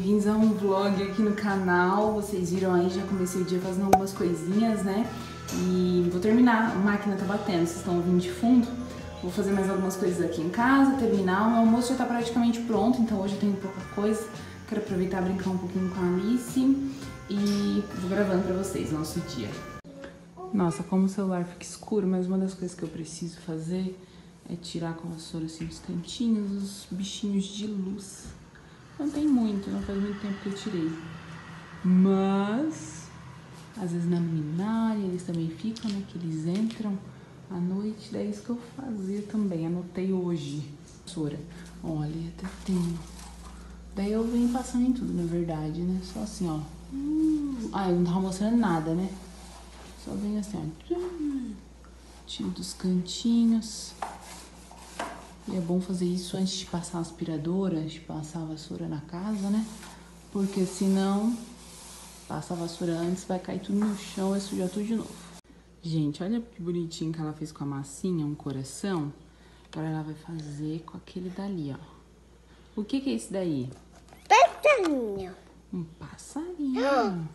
bem-vindos a um vlog aqui no canal. Vocês viram aí, já comecei o dia fazendo algumas coisinhas, né? E vou terminar, a máquina tá batendo, vocês estão ouvindo de fundo. Vou fazer mais algumas coisas aqui em casa, terminar. O meu almoço já tá praticamente pronto, então hoje eu tenho pouca coisa. Quero aproveitar brincar um pouquinho com a Alice e vou gravando pra vocês nosso dia. Nossa, como o celular fica escuro, mas uma das coisas que eu preciso fazer é tirar com a vassoura assim os cantinhos, os bichinhos de luz. Não tem muito, não faz muito tempo que eu tirei. Mas, às vezes na luminária eles também ficam, né? Que eles entram à noite. Daí é isso que eu fazia também. Anotei hoje. Olha, até tenho. Daí eu venho passando em tudo, na verdade, né? Só assim, ó. Ah, eu não tava mostrando nada, né? Só vem assim, ó. Tiro dos cantinhos. E é bom fazer isso antes de passar a aspiradora, antes de passar a vassoura na casa, né? Porque senão, passa a vassoura antes, vai cair tudo no chão e sujar tudo de novo. Gente, olha que bonitinho que ela fez com a massinha, um coração. Agora ela vai fazer com aquele dali, ó. O que que é esse daí? Passarinho. Um passarinho.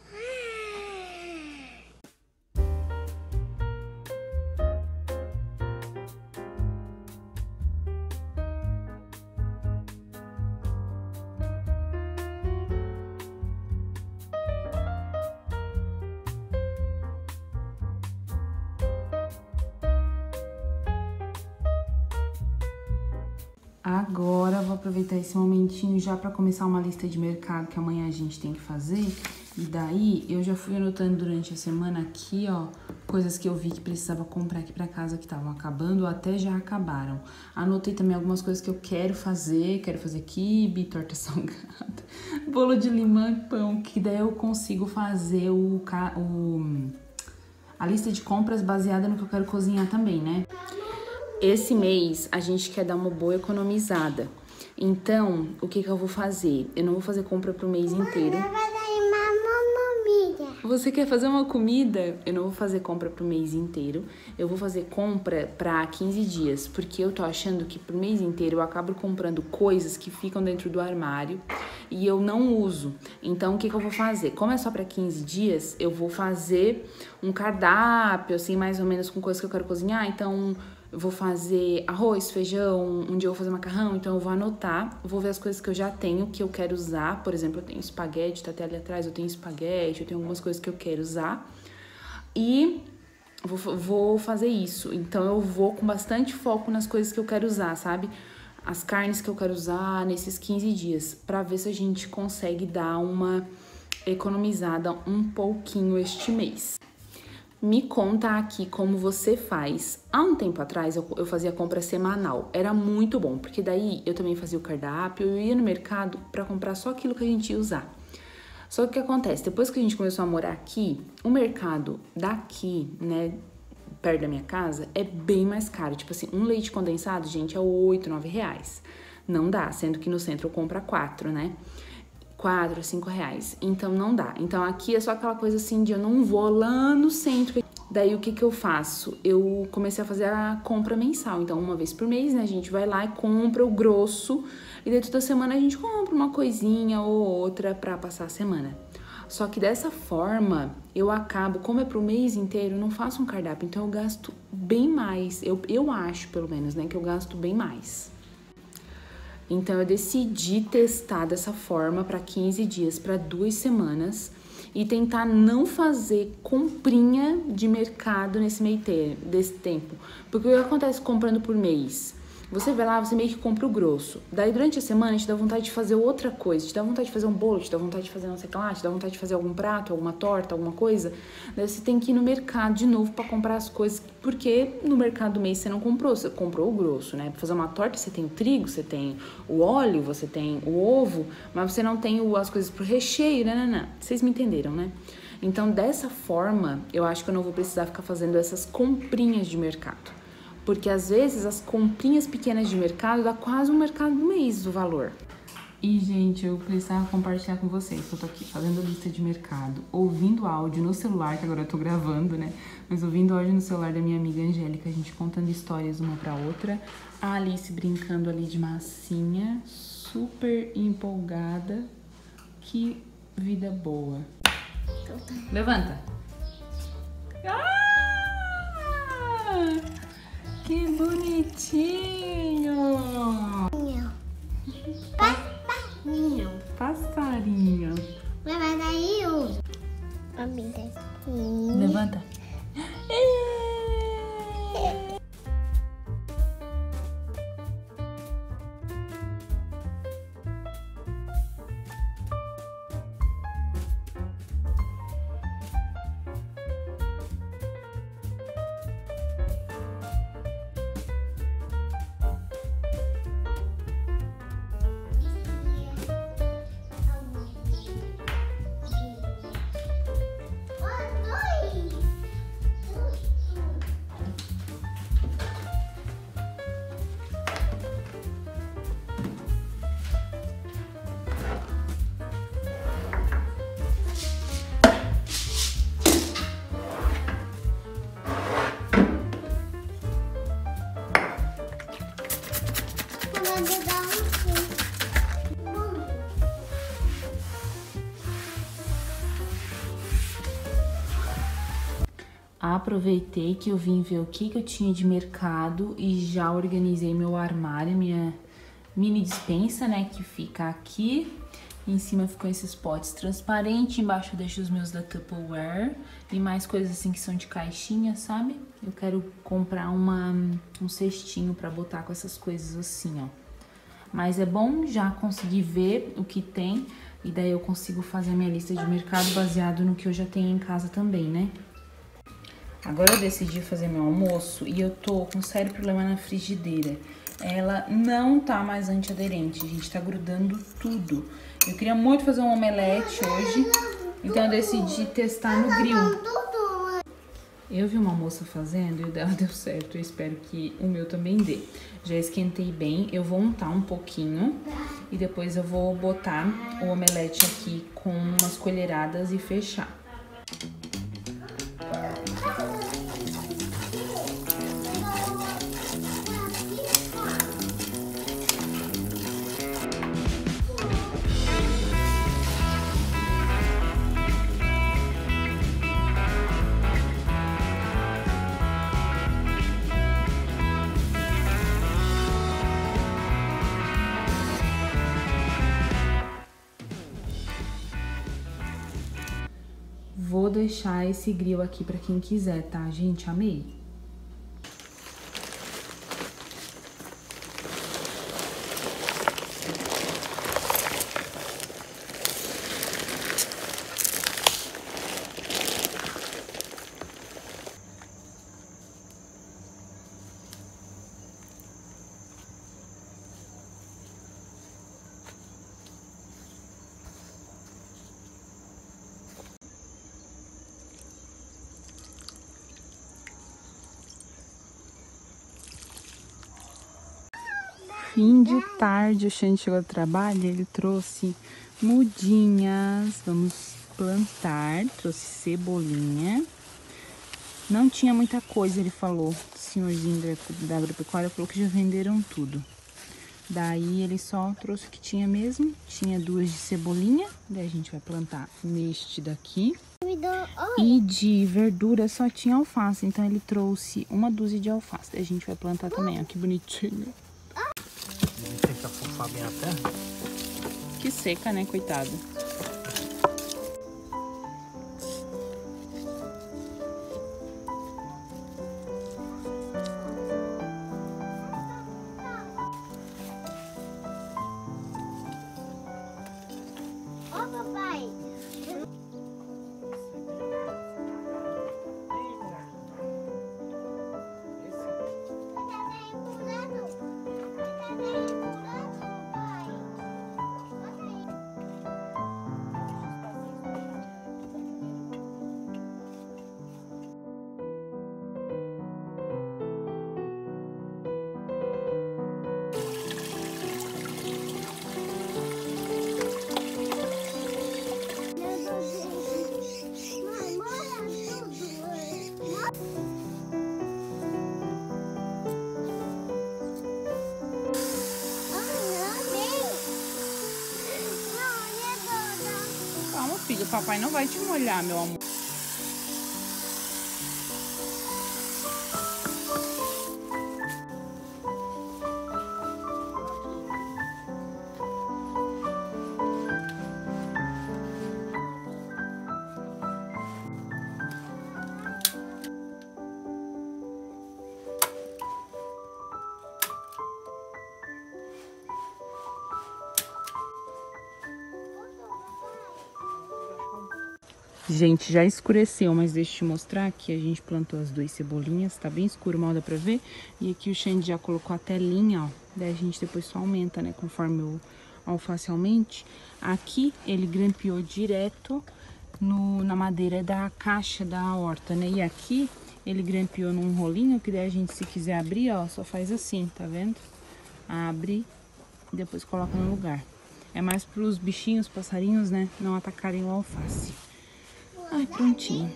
Agora vou aproveitar esse momentinho já para começar uma lista de mercado que amanhã a gente tem que fazer. E daí eu já fui anotando durante a semana aqui, ó, coisas que eu vi que precisava comprar aqui para casa que estavam acabando ou até já acabaram. Anotei também algumas coisas que eu quero fazer, quero fazer quibe, torta salgada, bolo de limão e pão, que daí eu consigo fazer o, o a lista de compras baseada no que eu quero cozinhar também, né? Esse mês a gente quer dar uma boa economizada. Então, o que, que eu vou fazer? Eu não vou fazer compra pro mês inteiro. Você quer fazer uma comida? Eu não vou fazer compra pro mês inteiro. Eu vou fazer compra para 15 dias, porque eu tô achando que pro mês inteiro eu acabo comprando coisas que ficam dentro do armário e eu não uso. Então, o que, que eu vou fazer? Como é só para 15 dias, eu vou fazer um cardápio, assim, mais ou menos com coisas que eu quero cozinhar. Então, vou fazer arroz, feijão, um dia eu vou fazer macarrão, então eu vou anotar, vou ver as coisas que eu já tenho, que eu quero usar. Por exemplo, eu tenho espaguete, tá até ali atrás, eu tenho espaguete, eu tenho algumas coisas que eu quero usar. E vou, vou fazer isso. Então eu vou com bastante foco nas coisas que eu quero usar, sabe? As carnes que eu quero usar nesses 15 dias, para ver se a gente consegue dar uma economizada um pouquinho este mês. Me conta aqui como você faz. Há um tempo atrás eu, fazia compra semanal. Era muito bom, porque daí eu também fazia o cardápio, eu ia no mercado para comprar só aquilo que a gente ia usar. Só que o que acontece? Depois que a gente começou a morar aqui, o mercado daqui, né, perto da minha casa, é bem mais caro. Tipo assim, um leite condensado, gente, é 8, 9 reais. Não dá, sendo que no centro eu compro a 4, né? 4, 5 reais. Então não dá. Então aqui é só aquela coisa assim de eu não vou lá no centro. Daí o que que eu faço? Eu comecei a fazer a compra mensal. Então uma vez por mês, né, a gente vai lá e compra o grosso. E daí toda semana a gente compra uma coisinha ou outra para passar a semana. Só que dessa forma, eu acabo, como é pro mês inteiro, eu não faço um cardápio, então eu gasto bem mais. Eu, eu acho, pelo menos, né, que eu gasto bem mais. Então eu decidi testar dessa forma para 15 dias, para duas semanas e tentar não fazer comprinha de mercado nesse meio tempo, desse tempo. Porque o que acontece comprando por mês? Você vai lá, você meio que compra o grosso. Daí durante a semana te dá vontade de fazer outra coisa, te dá vontade de fazer um bolo, te dá vontade de fazer não sei o que lá, te dá vontade de fazer algum prato, alguma torta, alguma coisa. Daí você tem que ir no mercado de novo para comprar as coisas, porque no mercado do mês você não comprou, você comprou o grosso, né? Pra fazer uma torta você tem o trigo, você tem o óleo, você tem o ovo, mas você não tem as coisas pro recheio, né? Não, não. Vocês me entenderam, né? Então, dessa forma, eu acho que eu não vou precisar ficar fazendo essas comprinhas de mercado porque às vezes as comprinhas pequenas de mercado dá quase um mercado do mês o valor. E, gente, eu precisava compartilhar com vocês. Eu tô aqui fazendo lista de mercado, ouvindo áudio no celular, que agora eu tô gravando, né? Mas ouvindo áudio no celular da minha amiga Angélica, a gente contando histórias uma pra outra. A Alice brincando ali de massinha, super empolgada. Que vida boa. Levanta. Ah, que bonitinho. Aproveitei que eu vim ver o que, que eu tinha de mercado e já organizei meu armário, minha mini dispensa, né, que fica aqui. Em cima ficou esses potes transparentes, embaixo eu deixo os meus da Tupperware e mais coisas assim que são de caixinha, sabe? Eu quero comprar uma, um cestinho pra botar com essas coisas assim, ó. Mas é bom já conseguir ver o que tem e daí eu consigo fazer a minha lista de mercado baseado no que eu já tenho em casa também, né? Agora eu decidi fazer meu almoço e eu tô com um sério problema na frigideira. Ela não tá mais antiaderente, gente, tá grudando tudo. Eu queria muito fazer um omelete hoje, então eu decidi testar no grill. Eu vi uma moça fazendo e o dela deu certo, eu espero que o meu também dê. Já esquentei bem, eu vou untar um pouquinho e depois eu vou botar o omelete aqui com umas colheradas e fechar. Deixar esse grill aqui pra quem quiser, tá, gente? Amei. Fim de tarde, o Xande chegou do trabalho e ele trouxe mudinhas. Vamos plantar. Trouxe cebolinha. Não tinha muita coisa, ele falou. O senhorzinho da- agropecuária falou que já venderam tudo. Daí ele só trouxe o que tinha mesmo. Tinha duas de cebolinha. Daí a gente vai plantar neste daqui. E de verdura só tinha alface, então ele trouxe uma dúzia de alface. Daí a gente vai plantar também, ó, que bonitinho. Tem que afofar bem a terra. Que seca, né, coitado. Papai não vai te molhar, meu amor. Gente, já escureceu, mas deixa eu te mostrar que a gente plantou as duas cebolinhas, tá bem escuro, mal dá pra ver. E aqui o Xande já colocou a telinha, ó. Daí a gente depois só aumenta, né, conforme o alface aumente. Aqui ele grampeou direto no, na madeira da caixa da horta, né? E aqui ele grampeou num rolinho, que daí a gente, se quiser abrir, ó, só faz assim, tá vendo? Abre e depois coloca no lugar. É mais pros bichinhos, passarinhos, né, não atacarem o alface. Ai, prontinho.